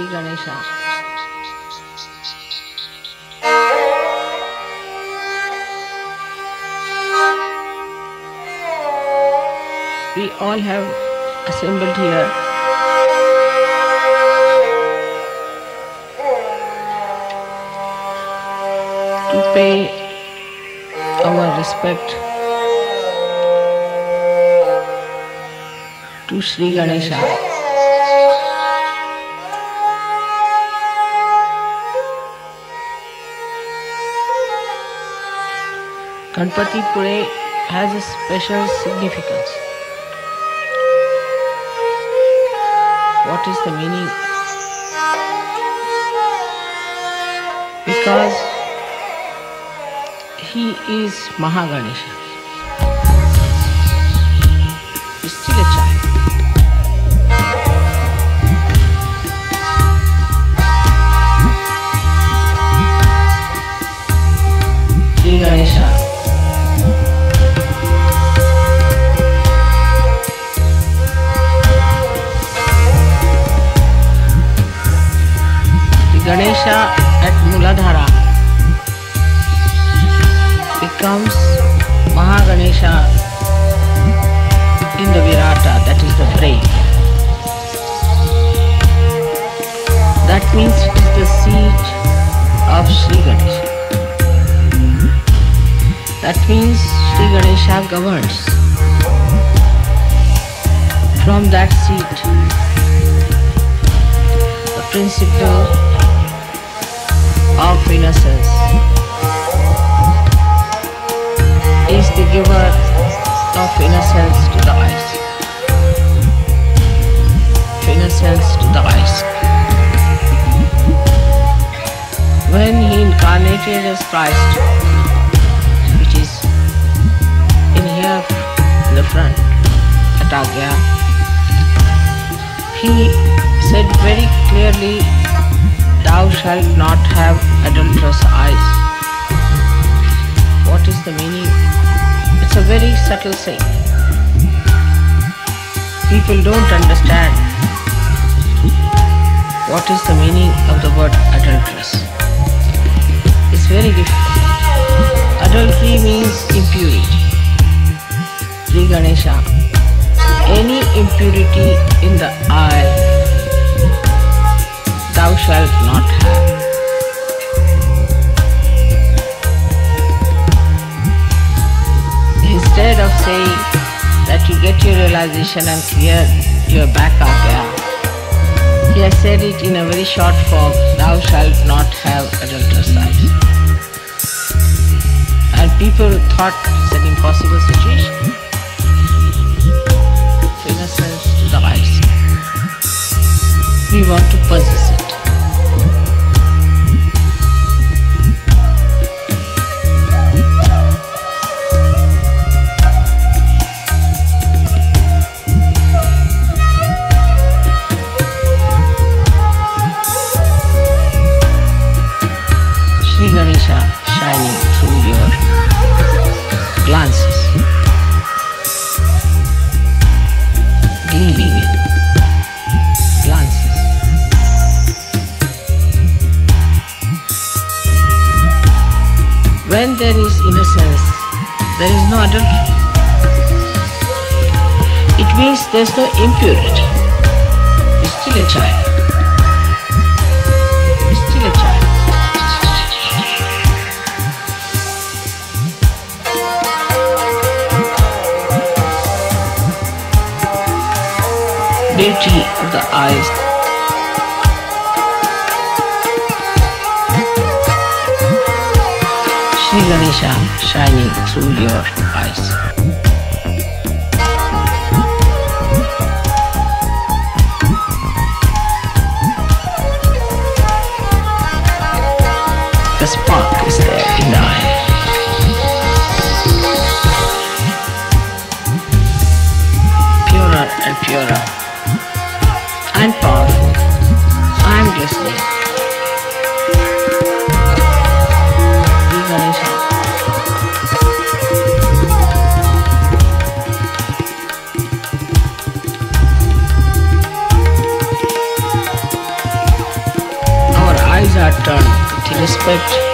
Sri Ganesha. We all have assembled here to pay our respect to Sri Ganesha. Ganpati Pure has a special significance. What is the meaning? Because he is Mahaganesha. Becomes Mahaganesha in the Virata, that is the brain. That means it is the seat of Sri Ganesha. That means Sri Ganesha governs. From that seat, the principle of innocence as Christ, which is in here in the front, at Agya, he said very clearly, Thou shalt not have adulterous eyes. What is the meaning? It's a very subtle saying. People don't understand what is the meaning of the word adulterous. Very difficult. Adultery means impurity. Sri Ganesha, any impurity in the eye thou shalt not have. Instead of saying that you get your realization and clear your back out there, he has said it in a very short form, thou shalt not have adulterous eyes. People thought it's an impossible situation. Innocence eyes. We want to possess When there is innocence, there is no adultery. It means there's no impurity. You're still a child. You're still a child. beauty of the eyes. Sri Ganesha shining through your eyes. The spark is there in the eye. Purer and purer respect